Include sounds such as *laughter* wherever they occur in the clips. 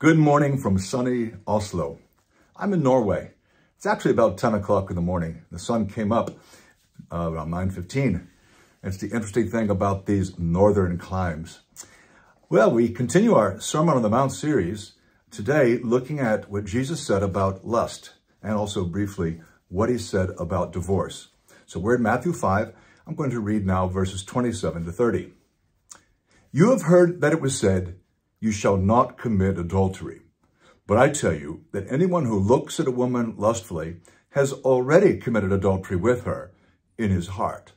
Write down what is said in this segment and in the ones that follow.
Good morning from sunny Oslo. I'm in Norway. It's actually about 10 o'clock in the morning. The sun came up uh, around 9.15. It's the interesting thing about these northern climes. Well, we continue our Sermon on the Mount series today looking at what Jesus said about lust and also briefly what he said about divorce. So we're in Matthew 5. I'm going to read now verses 27 to 30. You have heard that it was said, you shall not commit adultery. But I tell you that anyone who looks at a woman lustfully has already committed adultery with her in his heart.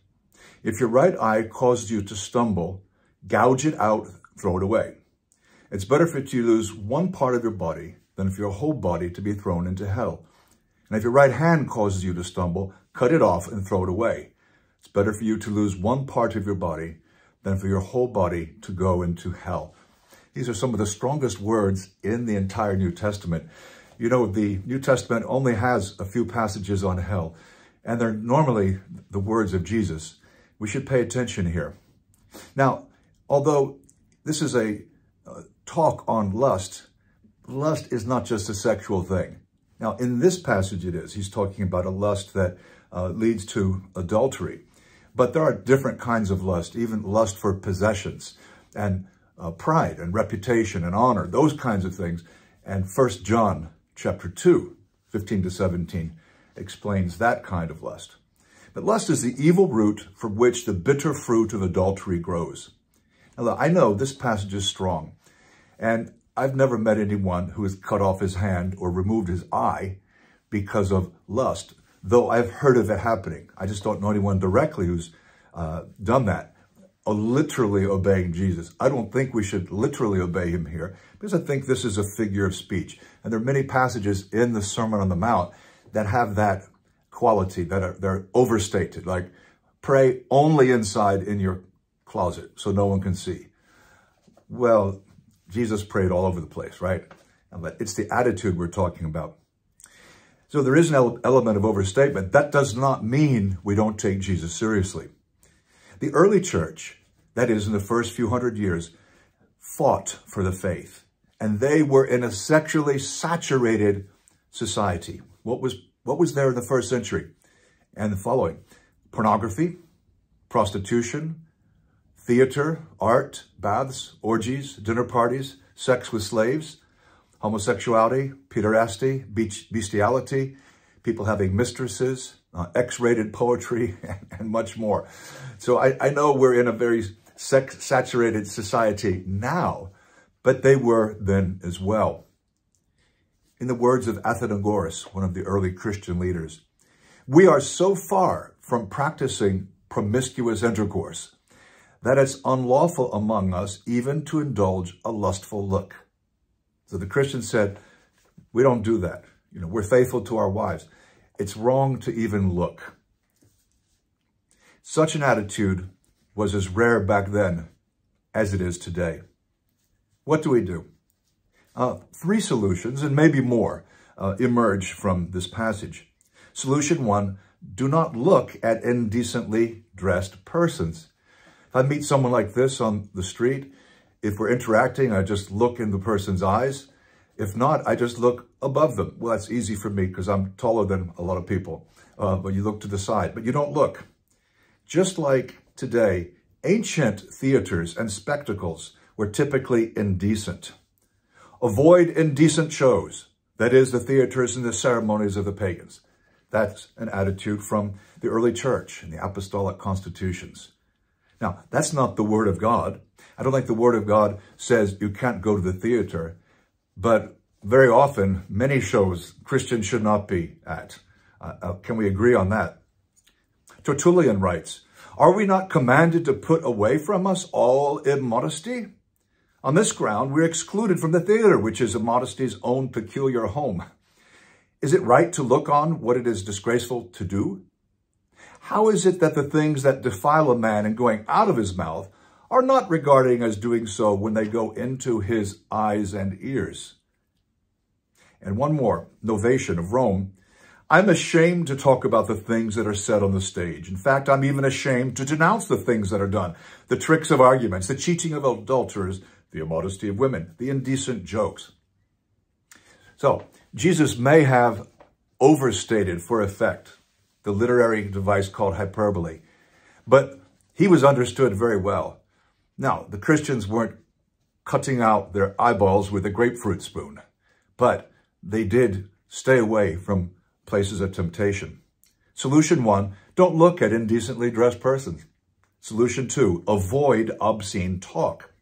If your right eye causes you to stumble, gouge it out, throw it away. It's better for you to lose one part of your body than for your whole body to be thrown into hell. And if your right hand causes you to stumble, cut it off and throw it away. It's better for you to lose one part of your body than for your whole body to go into hell. These are some of the strongest words in the entire New Testament. You know, the New Testament only has a few passages on hell, and they're normally the words of Jesus. We should pay attention here. Now, although this is a uh, talk on lust, lust is not just a sexual thing. Now, in this passage it is. He's talking about a lust that uh, leads to adultery. But there are different kinds of lust, even lust for possessions. And uh, pride and reputation and honor, those kinds of things. And First John chapter 2, 15 to 17, explains that kind of lust. But lust is the evil root from which the bitter fruit of adultery grows. Now, look, I know this passage is strong, and I've never met anyone who has cut off his hand or removed his eye because of lust, though I've heard of it happening. I just don't know anyone directly who's uh, done that literally obeying Jesus. I don't think we should literally obey him here because I think this is a figure of speech. And there are many passages in the Sermon on the Mount that have that quality, that are they're overstated, like pray only inside in your closet so no one can see. Well, Jesus prayed all over the place, right? But it's the attitude we're talking about. So there is an element of overstatement. That does not mean we don't take Jesus seriously. The early church, that is in the first few hundred years, fought for the faith. And they were in a sexually saturated society. What was, what was there in the first century? And the following, pornography, prostitution, theater, art, baths, orgies, dinner parties, sex with slaves, homosexuality, pederasty, bestiality, people having mistresses, uh, X-rated poetry, *laughs* and much more. So I, I know we're in a very sex-saturated society now, but they were then as well. In the words of Athenagoras, one of the early Christian leaders, we are so far from practicing promiscuous intercourse that it's unlawful among us even to indulge a lustful look. So the Christian said, we don't do that. You know, we're faithful to our wives. It's wrong to even look. Such an attitude was as rare back then as it is today. What do we do? Uh, three solutions, and maybe more, uh, emerge from this passage. Solution one, do not look at indecently dressed persons. If I meet someone like this on the street, if we're interacting, I just look in the person's eyes. If not, I just look above them. Well, that's easy for me because I'm taller than a lot of people. Uh, but you look to the side, but you don't look. Just like today, ancient theaters and spectacles were typically indecent. Avoid indecent shows. That is, the theaters and the ceremonies of the pagans. That's an attitude from the early church and the apostolic constitutions. Now, that's not the word of God. I don't think the word of God says you can't go to the theater but very often, many shows Christians should not be at. Uh, uh, can we agree on that? Tertullian writes, Are we not commanded to put away from us all immodesty? On this ground, we're excluded from the theater, which is immodesty's own peculiar home. Is it right to look on what it is disgraceful to do? How is it that the things that defile a man in going out of his mouth are not regarding as doing so when they go into his eyes and ears. And one more, Novatian of Rome. I'm ashamed to talk about the things that are said on the stage. In fact, I'm even ashamed to denounce the things that are done, the tricks of arguments, the cheating of adulterers, the immodesty of women, the indecent jokes. So Jesus may have overstated for effect the literary device called hyperbole, but he was understood very well. Now, the Christians weren't cutting out their eyeballs with a grapefruit spoon, but they did stay away from places of temptation. Solution one, don't look at indecently dressed persons. Solution two, avoid obscene talk.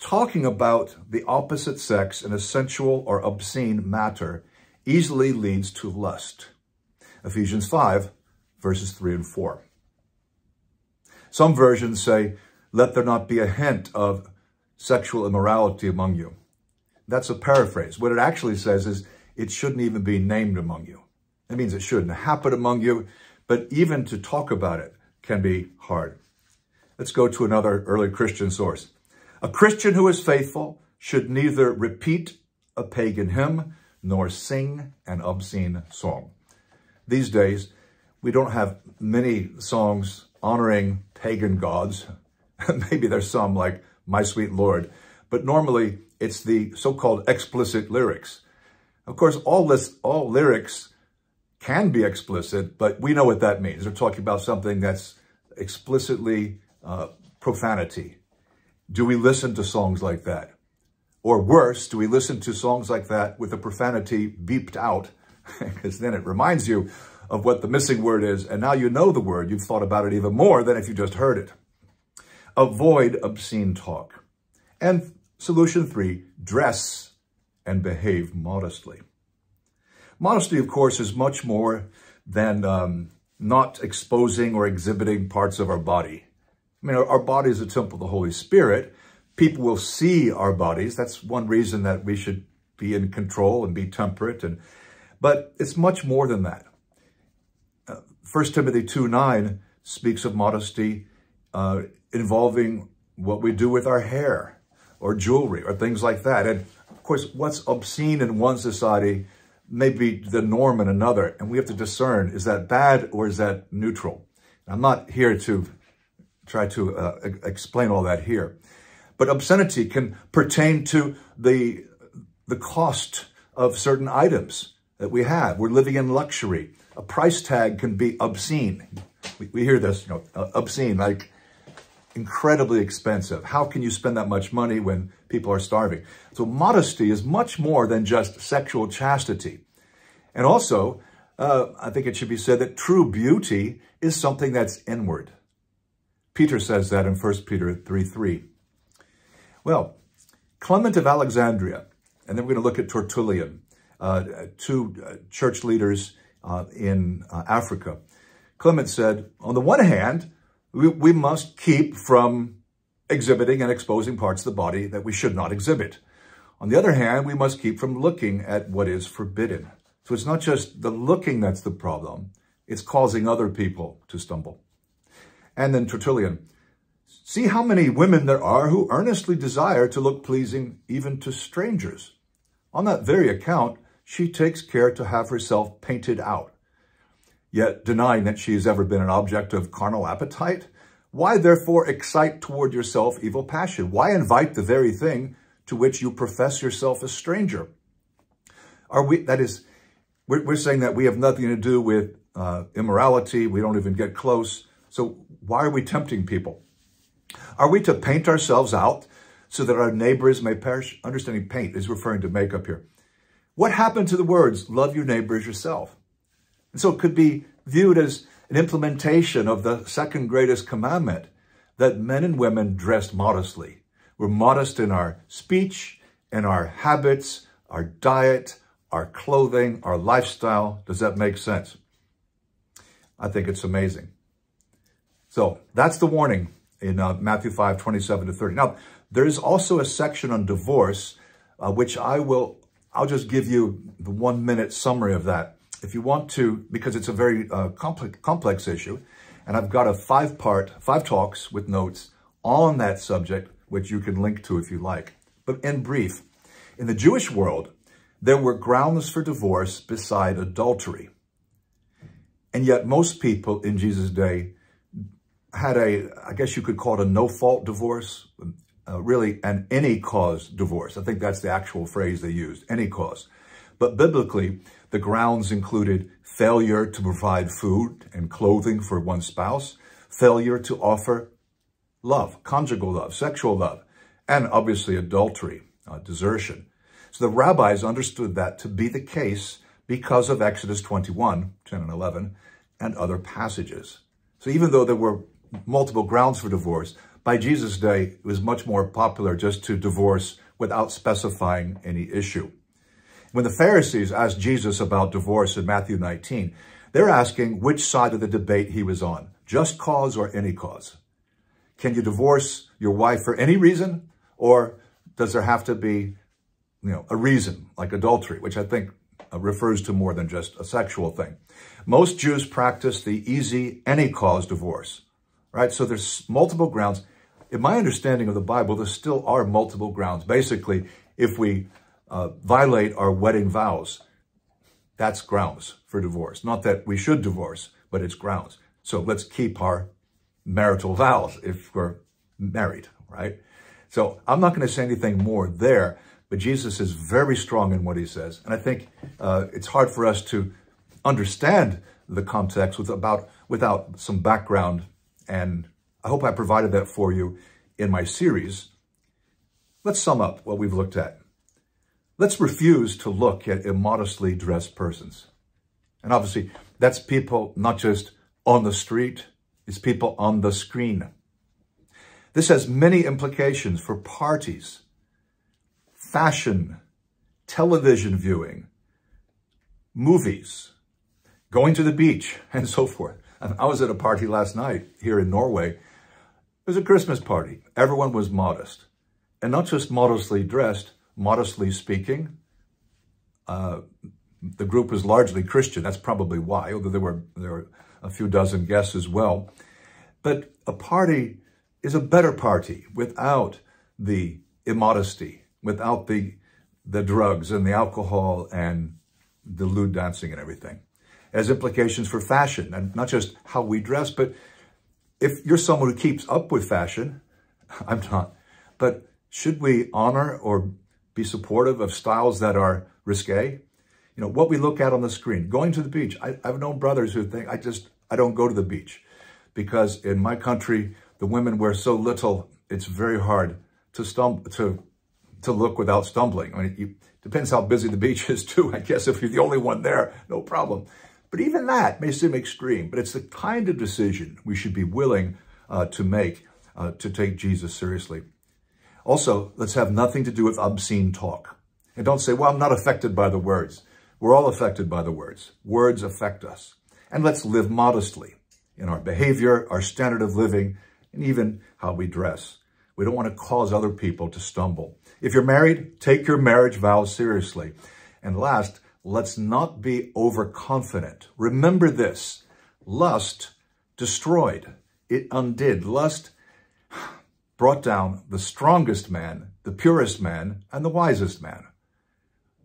Talking about the opposite sex in a sensual or obscene matter easily leads to lust. Ephesians 5, verses 3 and 4. Some versions say, let there not be a hint of sexual immorality among you. That's a paraphrase. What it actually says is, it shouldn't even be named among you. That means it shouldn't happen among you, but even to talk about it can be hard. Let's go to another early Christian source. A Christian who is faithful should neither repeat a pagan hymn nor sing an obscene song. These days, we don't have many songs honoring pagan gods. *laughs* Maybe there's some like My Sweet Lord, but normally it's the so-called explicit lyrics. Of course, all this, all lyrics can be explicit, but we know what that means. They're talking about something that's explicitly uh, profanity. Do we listen to songs like that? Or worse, do we listen to songs like that with the profanity beeped out? *laughs* Because then it reminds you of what the missing word is, and now you know the word. You've thought about it even more than if you just heard it. Avoid obscene talk. And solution three, dress and behave modestly. Modesty, of course, is much more than um, not exposing or exhibiting parts of our body. I mean, our, our body is a temple of the Holy Spirit. People will see our bodies. That's one reason that we should be in control and be temperate. And But it's much more than that. Uh, 1 Timothy 2, 9 speaks of modesty uh, involving what we do with our hair or jewelry or things like that. And course, what's obscene in one society may be the norm in another. And we have to discern, is that bad or is that neutral? I'm not here to try to uh, explain all that here. But obscenity can pertain to the, the cost of certain items that we have. We're living in luxury. A price tag can be obscene. We, we hear this, you know, uh, obscene, like incredibly expensive. How can you spend that much money when people are starving? So modesty is much more than just sexual chastity. And also, uh, I think it should be said that true beauty is something that's inward. Peter says that in 1 Peter 3, 3. Well, Clement of Alexandria, and then we're going to look at Tertullian, uh, two uh, church leaders uh, in uh, Africa. Clement said, on the one hand, we, we must keep from exhibiting and exposing parts of the body that we should not exhibit. On the other hand, we must keep from looking at what is forbidden. So it's not just the looking that's the problem, it's causing other people to stumble. And then Tertullian, see how many women there are who earnestly desire to look pleasing even to strangers. On that very account, she takes care to have herself painted out yet denying that she has ever been an object of carnal appetite? Why therefore excite toward yourself evil passion? Why invite the very thing to which you profess yourself a stranger? Are we, that is, we're, we're saying that we have nothing to do with uh, immorality. We don't even get close. So why are we tempting people? Are we to paint ourselves out so that our neighbors may perish? Understanding paint is referring to makeup here. What happened to the words, love your neighbor as yourself? And so it could be viewed as an implementation of the second greatest commandment that men and women dressed modestly. We're modest in our speech, in our habits, our diet, our clothing, our lifestyle. Does that make sense? I think it's amazing. So that's the warning in uh, Matthew 5, 27 to 30. Now, there is also a section on divorce, uh, which I will, I'll just give you the one minute summary of that if you want to, because it's a very uh, complex, complex issue, and I've got a five-part, five talks with notes on that subject, which you can link to if you like. But in brief, in the Jewish world, there were grounds for divorce beside adultery. And yet most people in Jesus' day had a, I guess you could call it a no-fault divorce. uh, really an any cause divorce. I think that's the actual phrase they used, any cause. But biblically, the grounds included failure to provide food and clothing for one spouse, failure to offer love, conjugal love, sexual love, and obviously adultery, uh, desertion. So the rabbis understood that to be the case because of Exodus 21, 10 and 11, and other passages. So even though there were multiple grounds for divorce, by Jesus' day, it was much more popular just to divorce without specifying any issue. When the Pharisees asked Jesus about divorce in Matthew 19, they're asking which side of the debate he was on, just cause or any cause. Can you divorce your wife for any reason? Or does there have to be, you know, a reason like adultery, which I think uh, refers to more than just a sexual thing. Most Jews practice the easy any cause divorce, right? So there's multiple grounds. In my understanding of the Bible, there still are multiple grounds. Basically, if we uh, violate our wedding vows, that's grounds for divorce. Not that we should divorce, but it's grounds. So let's keep our marital vows if we're married, right? So I'm not going to say anything more there, but Jesus is very strong in what he says. And I think uh, it's hard for us to understand the context with about, without some background. And I hope I provided that for you in my series. Let's sum up what we've looked at. Let's refuse to look at immodestly dressed persons. And obviously, that's people not just on the street, it's people on the screen. This has many implications for parties, fashion, television viewing, movies, going to the beach, *laughs* and so forth. I was at a party last night here in Norway. It was a Christmas party. Everyone was modest. And not just modestly dressed, modestly speaking. Uh, the group was largely Christian. That's probably why, although there were, there were a few dozen guests as well. But a party is a better party without the immodesty, without the, the drugs and the alcohol and the lewd dancing and everything. Has implications for fashion and not just how we dress, but if you're someone who keeps up with fashion, *laughs* I'm not, but should we honor or be supportive of styles that are risque? You know, what we look at on the screen, going to the beach. I, I've known brothers who think, I just, I don't go to the beach because in my country, the women wear so little, it's very hard to stumble, to, to look without stumbling. I mean, it depends how busy the beach *laughs* is too. I guess if you're the only one there, no problem. But even that may seem extreme, but it's the kind of decision we should be willing uh, to make uh, to take Jesus seriously. Also, let's have nothing to do with obscene talk. And don't say, well, I'm not affected by the words. We're all affected by the words. Words affect us. And let's live modestly in our behavior, our standard of living, and even how we dress. We don't want to cause other people to stumble. If you're married, take your marriage vows seriously. And last, let's not be overconfident. Remember this, lust destroyed. It undid. Lust brought down the strongest man, the purest man, and the wisest man.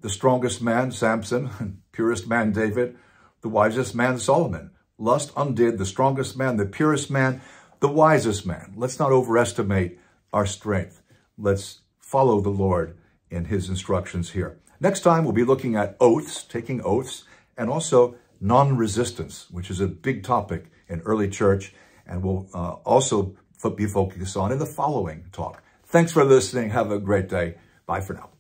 The strongest man, Samson, *laughs* purest man, David, the wisest man, Solomon. Lust undid the strongest man, the purest man, the wisest man. Let's not overestimate our strength. Let's follow the Lord in his instructions here. Next time, we'll be looking at oaths, taking oaths, and also non-resistance, which is a big topic in early church, and we'll uh, also be focused on in the following talk. Thanks for listening. Have a great day. Bye for now.